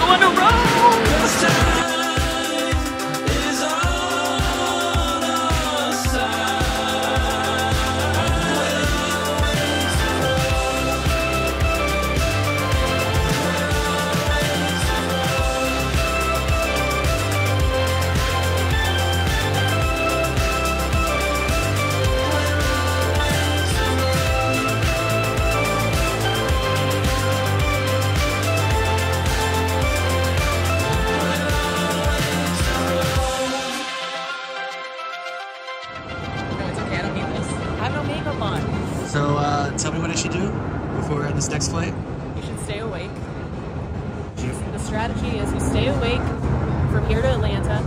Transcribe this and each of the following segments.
going to Rome! Tell me what I should do before we're on this next flight. You should stay awake. The strategy is you stay awake from here to Atlanta.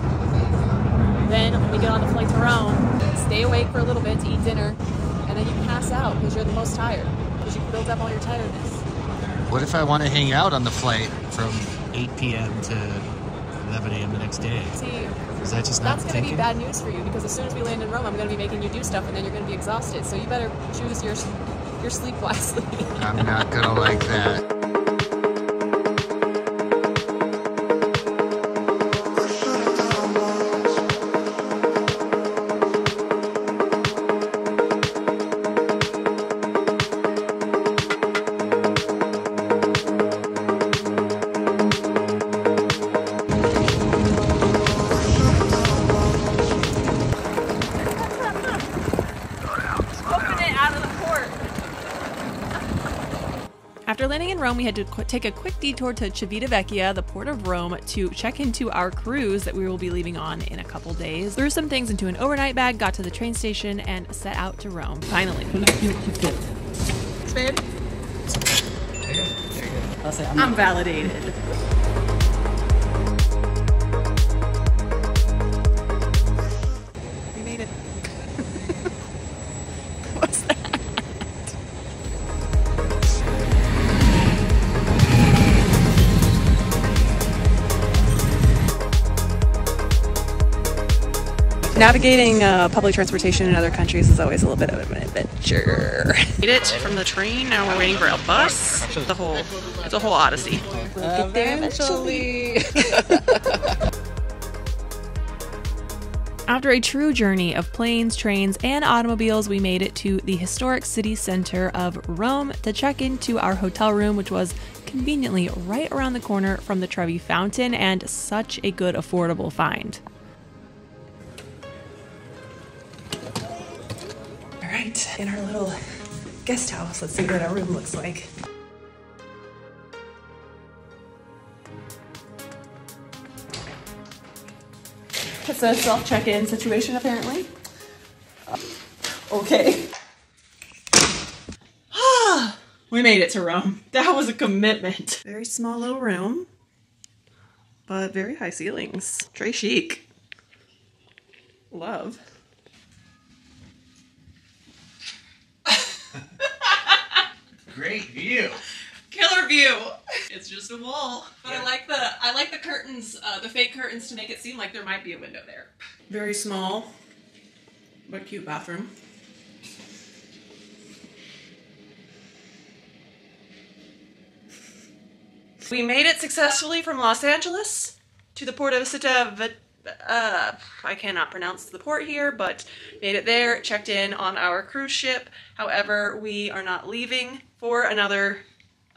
Then when we get on the flight to Rome, stay awake for a little bit to eat dinner, and then you pass out because you're the most tired because you built up all your tiredness. What if I want to hang out on the flight from 8 p.m. to 11 a.m. the next day? See, Is that just not that's going to be bad news for you because as soon as we land in Rome, I'm going to be making you do stuff, and then you're going to be exhausted. So you better choose your your sleep wisely. I'm not gonna like that. Rome, we had to qu- take a quick detour to Civitavecchia, the port of Rome, to check into our cruise that we will be leaving on in a couple days. Threw some things into an overnight bag, got to the train station, and set out to Rome. Finally. Spin. I'm validated. Navigating uh, public transportation in other countries is always a little bit of an adventure. Made it from the train. Now we're waiting for a bus. The whole, it's a whole odyssey. We'll get there eventually. After a true journey of planes, trains, and automobiles, we made it to the historic city center of Rome to check into our hotel room, which was conveniently right around the corner from the Trevi Fountain and such a good affordable find. All right, in our little guest house, let's see what our room looks like. It's a self check in situation, apparently. Okay. we made it to Rome. That was a commitment. Very small little room, but very high ceilings. Très chic. Love. Great view. Killer view. It's just a wall, but I like the I like the curtains, uh, the fake curtains, to make it seem like there might be a window there. Very small, but cute bathroom. We made it successfully from Los Angeles to the port of Città. Ve- Uh, I cannot pronounce the port here, but made it there. Checked in on our cruise ship. However, we are not leaving for another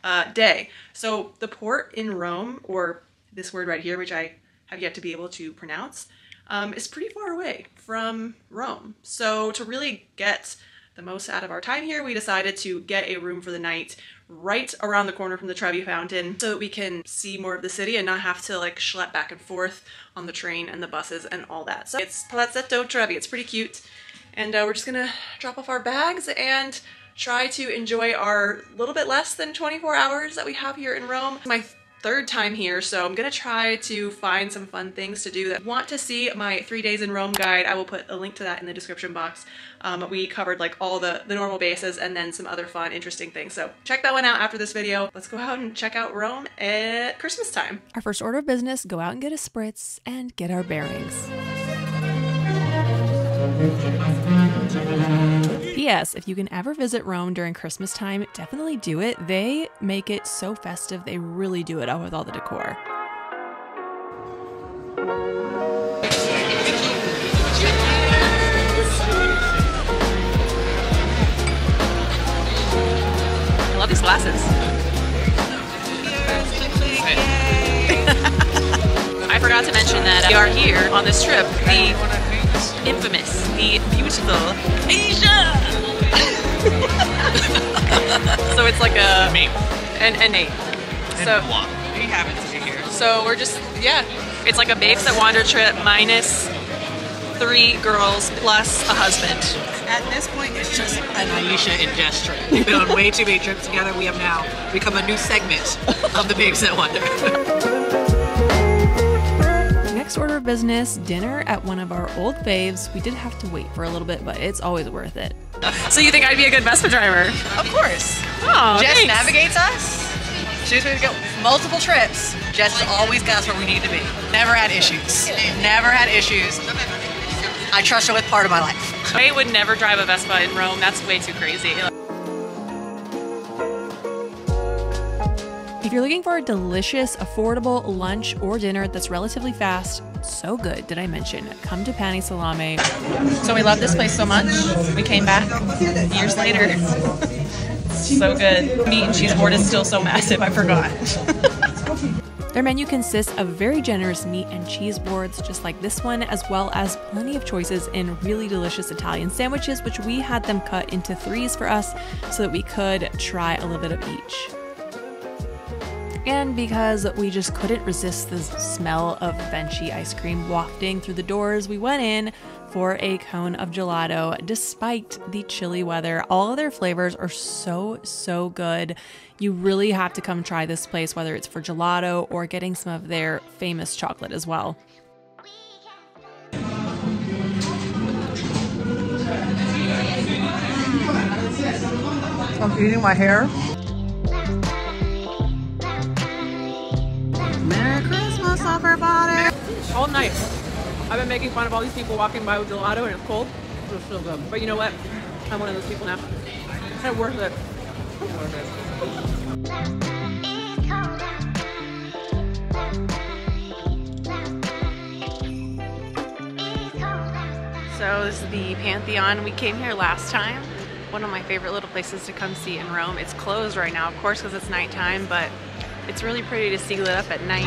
uh, day. So the port in Rome, or this word right here, which I have yet to be able to pronounce, um, is pretty far away from Rome. So to really get the most out of our time here, we decided to get a room for the night right around the corner from the Trevi Fountain so that we can see more of the city and not have to like schlep back and forth on the train and the buses and all that. So it's Palazzetto Trevi. It's pretty cute. And uh, we're just gonna drop off our bags and try to enjoy our little bit less than 24 hours that we have here in Rome. It's my third time here, so I'm gonna try to find some fun things to do that want to see my three days in Rome guide. I will put a link to that in the description box. Um, we covered like all the, the normal bases and then some other fun, interesting things. So check that one out after this video. Let's go out and check out Rome at Christmas time. Our first order of business, go out and get a spritz and get our bearings. P.S. If you can ever visit Rome during Christmas time, definitely do it. They make it so festive. They really do it up with all the decor. I love these glasses. I forgot to mention that we are here on this trip. The infamous, the beautiful Aisha. so it's like a Me. and and Nate. So We happen to be here. so we're just yeah, it's like a babes that wander trip minus three girls plus a husband. At this point, it's just an Aisha and Jess trip. We've been on way too many trips together. We have now become a new segment of the Babes That Wander. Next order of business, dinner at one of our old faves. We did have to wait for a little bit, but it's always worth it. So you think I'd be a good Vespa driver? of course. Oh, Jess thanks. navigates us. She's ready to go multiple trips. Jess always got us where we need to be. Never had issues. Never had issues. I trust her with part of my life. I would never drive a Vespa in Rome. That's way too crazy. If you're looking for a delicious, affordable lunch or dinner that's relatively fast, so good, did I mention? Come to Pani Salame. So we love this place so much. We came back years later. so good. Meat and cheese board is still so massive, I forgot. Their menu consists of very generous meat and cheese boards, just like this one, as well as plenty of choices in really delicious Italian sandwiches, which we had them cut into threes for us so that we could try a little bit of each. And because we just couldn't resist the smell of Venchi ice cream wafting through the doors, we went in for a cone of gelato despite the chilly weather. All of their flavors are so, so good. You really have to come try this place, whether it's for gelato or getting some of their famous chocolate as well. I'm eating my hair. Merry Christmas, everybody. All night, I've been making fun of all these people walking by with gelato and it's cold. It's so good. But you know what? I'm one of those people now. It's worth it. So this is the Pantheon. We came here last time. One of my favorite little places to come see in Rome. It's closed right now, of course, because it's nighttime, but it's really pretty to see lit up at night.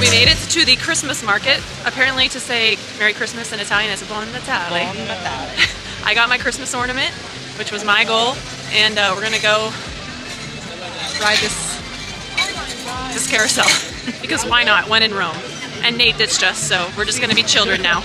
We made it to the Christmas market. Apparently, to say Merry Christmas in Italian is Buon Natale. I got my Christmas ornament, which was my goal, and uh, we're gonna go ride this this carousel because why not? When in Rome. And Nate ditched us, so we're just gonna be children now.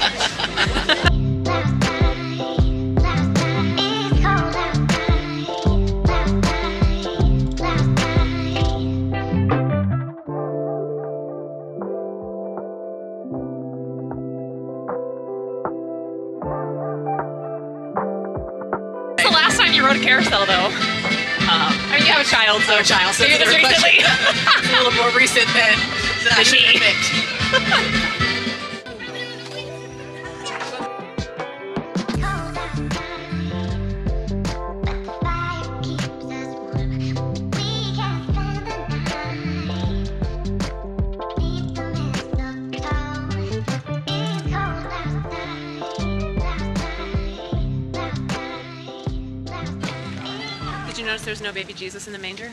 The last time you rode a carousel, though? Um, I mean, you have a child, so a child, so you're it's just recently. a little more recent than, than should me. Did you notice there's no baby Jesus in the manger?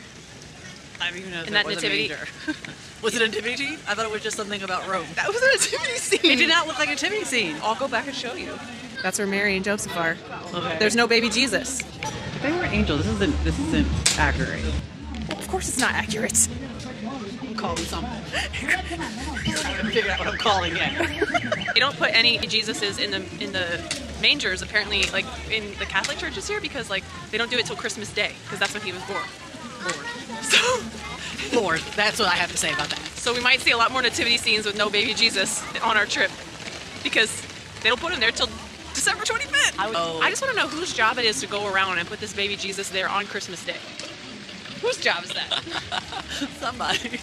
I don't even know In that, that nativity-. was it a nativity? I thought it was just something about Rome. That was a nativity scene. It did not look like a nativity scene. I'll go back and show you. That's where Mary and Joseph are. Okay. There's no baby Jesus. If they were angels. This isn't this isn't accurate. Of course, it's not accurate. I'm calling something. I out what I'm calling yet. They don't put any Jesuses in the in the mangers. Apparently, like in the Catholic churches here, because like they don't do it till Christmas Day, because that's when he was born. Lord. So, Lord, that's what I have to say about that. so we might see a lot more nativity scenes with no baby Jesus on our trip, because they don't put him there till December 25th. I would- Oh. I just want to know whose job it is to go around and put this baby Jesus there on Christmas Day. Whose job is that? Somebody.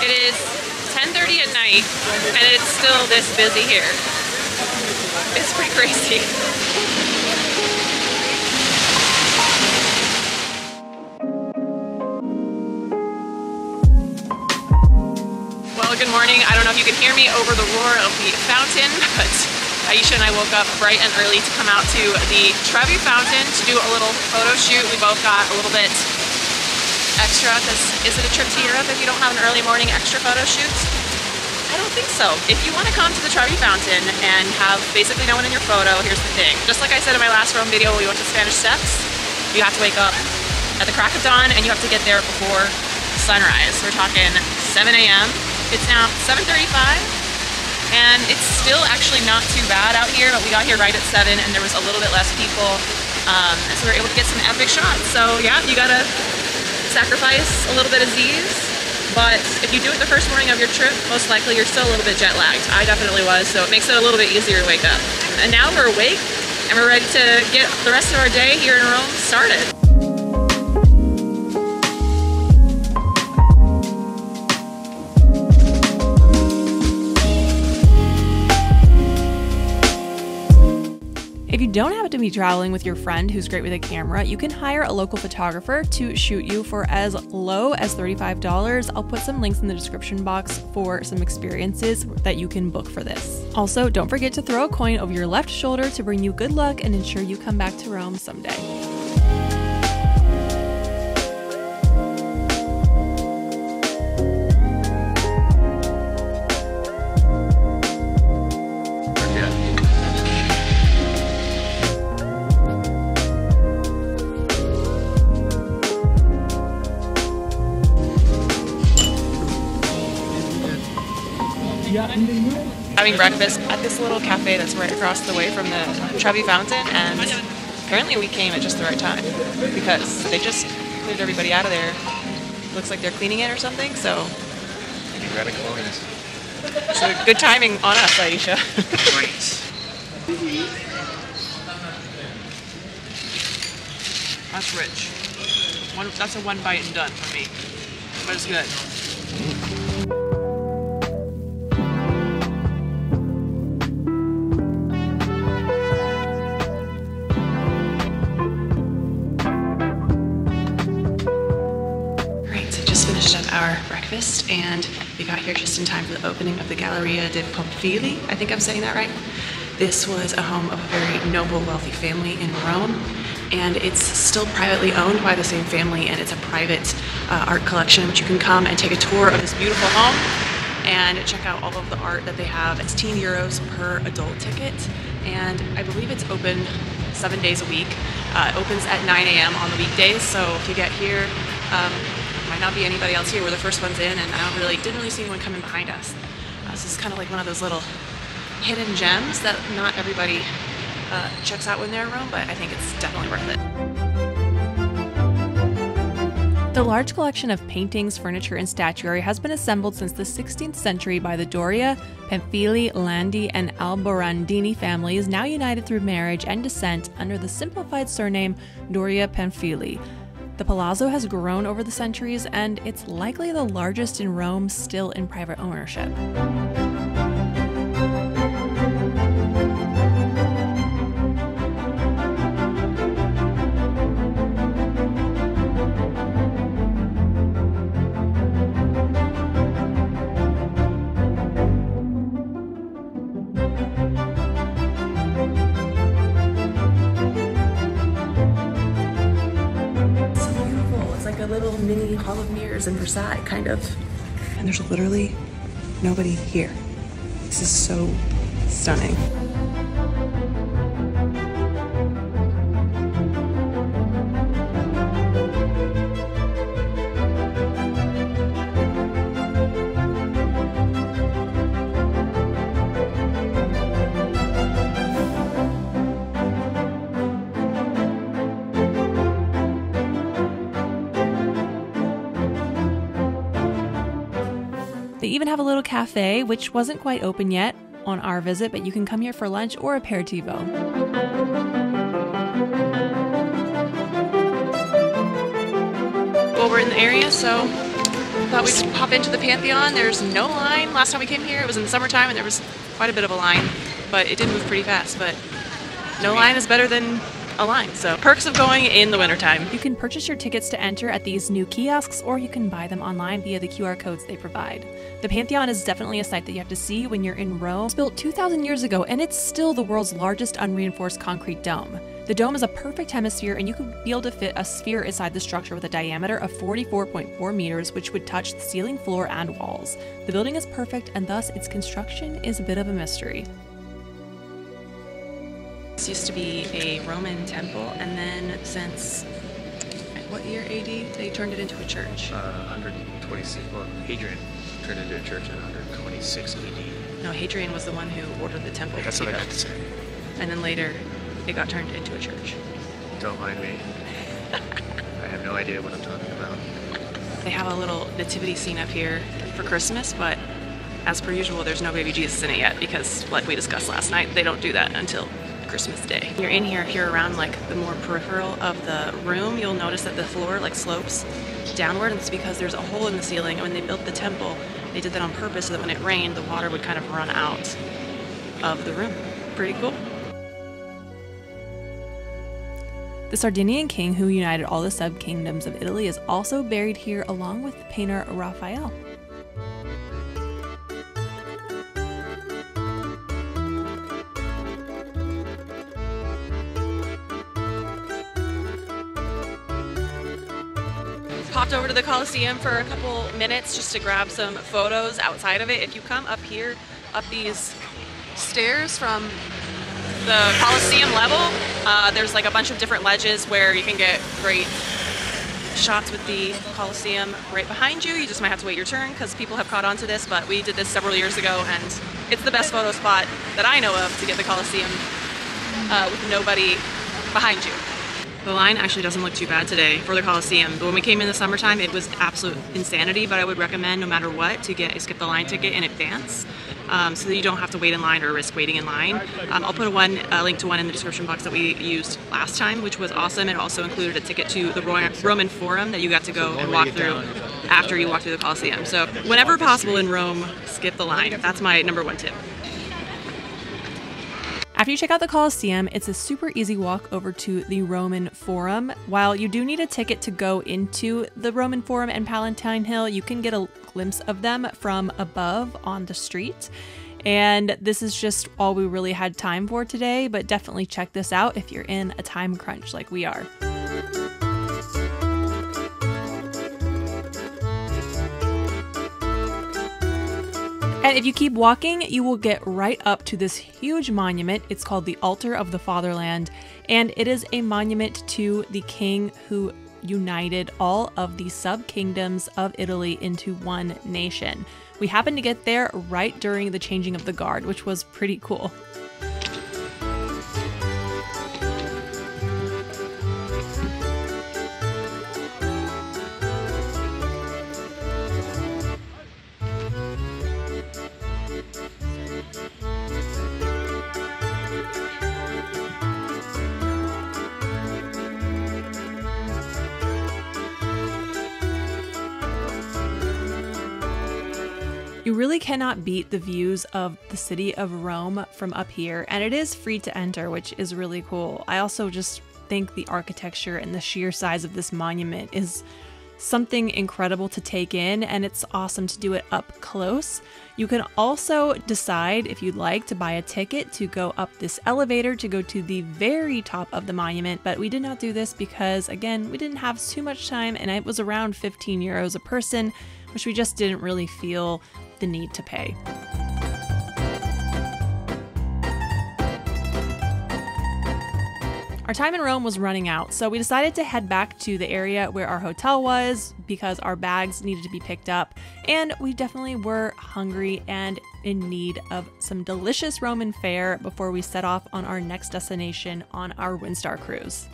It is 10:30 at night, and it's still this busy here. It's pretty crazy. Well, good morning. I don't know if you can hear me over the roar of the fountain, but Aisha and I woke up bright and early to come out to the Trevi Fountain to do a little photo shoot. We both got a little bit extra because is it a trip to Europe if you don't have an early morning extra photo shoot? I don't think so. If you want to come to the Trevi Fountain and have basically no one in your photo, here's the thing. Just like I said in my last Rome video, we went to Spanish Steps. You have to wake up at the crack of dawn and you have to get there before sunrise. We're talking 7 a.m. It's now 7.35 and it's still actually not too bad out here, but we got here right at 7 and there was a little bit less people. Um, so we were able to get some epic shots. So yeah, you gotta sacrifice a little bit of Z's. But if you do it the first morning of your trip, most likely you're still a little bit jet lagged. I definitely was, so it makes it a little bit easier to wake up. And now we're awake and we're ready to get the rest of our day here in Rome started. You don't happen to be traveling with your friend who's great with a camera, you can hire a local photographer to shoot you for as low as $35. I'll put some links in the description box for some experiences that you can book for this. Also, don't forget to throw a coin over your left shoulder to bring you good luck and ensure you come back to Rome someday. Having breakfast at this little cafe that's right across the way from the Trevi Fountain, and apparently we came at just the right time because they just cleared everybody out of there. Looks like they're cleaning it or something, so so good timing on us, Aisha. Great. That's rich. One, that's a one bite and done for me, but it's good. Breakfast and we got here just in time for the opening of the Galleria de Pamphili. I think I'm saying that right. This was a home of a very noble, wealthy family in Rome, and it's still privately owned by the same family, and it's a private uh, art collection, which you can come and take a tour of this beautiful home and check out all of the art that they have. It's 10 euros per adult ticket, and I believe it's open seven days a week. Uh, it opens at 9 a.m. on the weekdays, so if you get here, um, might not be anybody else here. We're the first ones in, and I don't really didn't really see anyone coming behind us. Uh, this is kind of like one of those little hidden gems that not everybody uh, checks out when they're in Rome, but I think it's definitely worth it. The large collection of paintings, furniture, and statuary has been assembled since the 16th century by the Doria, Pamphili, Landi, and Aldobrandini families, now united through marriage and descent under the simplified surname Doria Pamphili. The palazzo has grown over the centuries, and it's likely the largest in Rome still in private ownership. Mini Hall of Mirrors in Versailles, kind of. And there's literally nobody here. This is so stunning. They even have a little cafe, which wasn't quite open yet on our visit, but you can come here for lunch or aperitivo. Well, we're in the area, so thought we'd pop into the Pantheon. There's no line. Last time we came here, it was in the summertime, and there was quite a bit of a line, but it did move pretty fast. But no line is better than line. So perks of going in the wintertime. You can purchase your tickets to enter at these new kiosks, or you can buy them online via the QR codes they provide. The Pantheon is definitely a sight that you have to see when you're in Rome. It's built 2,000 years ago, and it's still the world's largest unreinforced concrete dome. The dome is a perfect hemisphere, and you could be able to fit a sphere inside the structure with a diameter of 44.4 meters, which would touch the ceiling, floor, and walls. The building is perfect, and thus its construction is a bit of a mystery. This used to be a Roman temple, and then since what year AD they turned it into a church. Uh, 126. Well, Hadrian turned it into a church in 126 AD. No, Hadrian was the one who ordered the temple. That's what I meant to say. And then later, it got turned into a church. Don't mind me. I have no idea what I'm talking about. They have a little nativity scene up here for Christmas, but as per usual, there's no baby Jesus in it yet because, like we discussed last night, they don't do that until Christmas Day. You're in here, if you're around like the more peripheral of the room, you'll notice that the floor like slopes downward, and it's because there's a hole in the ceiling. And when they built the temple, they did that on purpose so that when it rained, the water would kind of run out of the room. Pretty cool. The Sardinian king who united all the sub kingdoms of Italy is also buried here along with the painter Raphael. Popped over to the Coliseum for a couple minutes just to grab some photos outside of it. If you come up here, up these stairs from the Coliseum level, uh, there's like a bunch of different ledges where you can get great shots with the Coliseum right behind you. You just might have to wait your turn because people have caught on to this, but we did this several years ago and it's the best photo spot that I know of to get the Coliseum uh, with nobody behind you. The line actually doesn't look too bad today for the Coliseum, but when we came in the summertime, it was absolute insanity. But I would recommend, no matter what, to get a skip the line ticket in advance, um, so that you don't have to wait in line or risk waiting in line. Um, I'll put a one a link to one in the description box that we used last time, which was awesome. It also included a ticket to the Roy- Roman Forum that you got to go and walk through after you walk through the Coliseum. So whenever possible in Rome, skip the line. That's my number one tip. After you check out the Coliseum, it's a super easy walk over to the Roman Forum. While you do need a ticket to go into the Roman Forum and Palatine Hill, you can get a glimpse of them from above on the street. And this is just all we really had time for today, but definitely check this out if you're in a time crunch like we are. And if you keep walking, you will get right up to this huge monument. It's called the Altar of the Fatherland, and it is a monument to the king who united all of the sub kingdoms of Italy into one nation. We happened to get there right during the changing of the guard, which was pretty cool. Cannot beat the views of the city of Rome from up here, and it is free to enter, which is really cool. I also just think the architecture and the sheer size of this monument is something incredible to take in, and it's awesome to do it up close. You can also decide if you'd like to buy a ticket to go up this elevator to go to the very top of the monument, but we did not do this because, again, we didn't have too much time and it was around 15 euros a person, which we just didn't really feel the need to pay. Our time in Rome was running out, so we decided to head back to the area where our hotel was because our bags needed to be picked up, and we definitely were hungry and in need of some delicious Roman fare before we set off on our next destination on our Windstar cruise.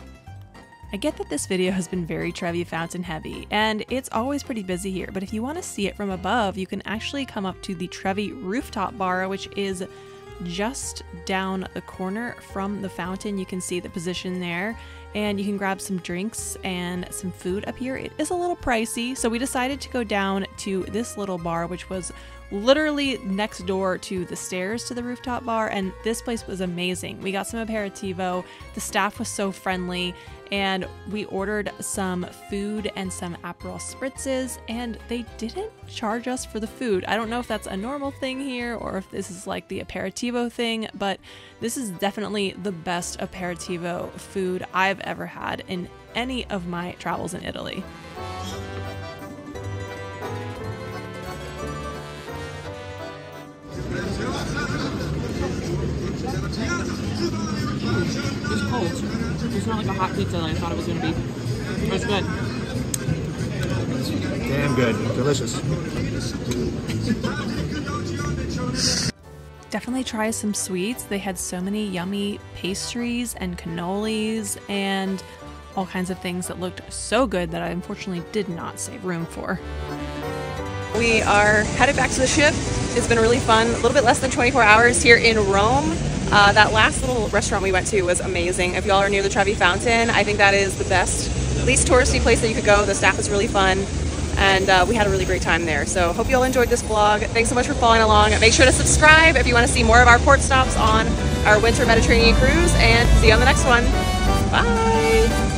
I get that this video has been very Trevi Fountain heavy, and it's always pretty busy here, but if you want to see it from above, you can actually come up to the Trevi Rooftop Bar, which is just down the corner from the fountain. You can see the position there, and you can grab some drinks and some food up here. It is a little pricey, so we decided to go down to this little bar, which was literally next door to the stairs to the rooftop bar, and this place was amazing. We got some aperitivo, the staff was so friendly, and we ordered some food and some Aperol spritzes, and they didn't charge us for the food. I don't know if that's a normal thing here or if this is like the aperitivo thing, but this is definitely the best aperitivo food I've ever had in any of my travels in Italy. Cold. It's not like a hot pizza that I thought it was going to be. It's good. Damn good. Delicious. Definitely try some sweets. They had so many yummy pastries and cannolis and all kinds of things that looked so good that I unfortunately did not save room for. We are headed back to the ship. It's been really fun. A little bit less than 24 hours here in Rome. Uh, that last little restaurant we went to was amazing. If y'all are near the Trevi Fountain, I think that is the best, least touristy place that you could go. The staff was really fun, and uh, we had a really great time there. So hope you all enjoyed this vlog. Thanks so much for following along. Make sure to subscribe if you want to see more of our port stops on our winter Mediterranean cruise, and see you on the next one. Bye!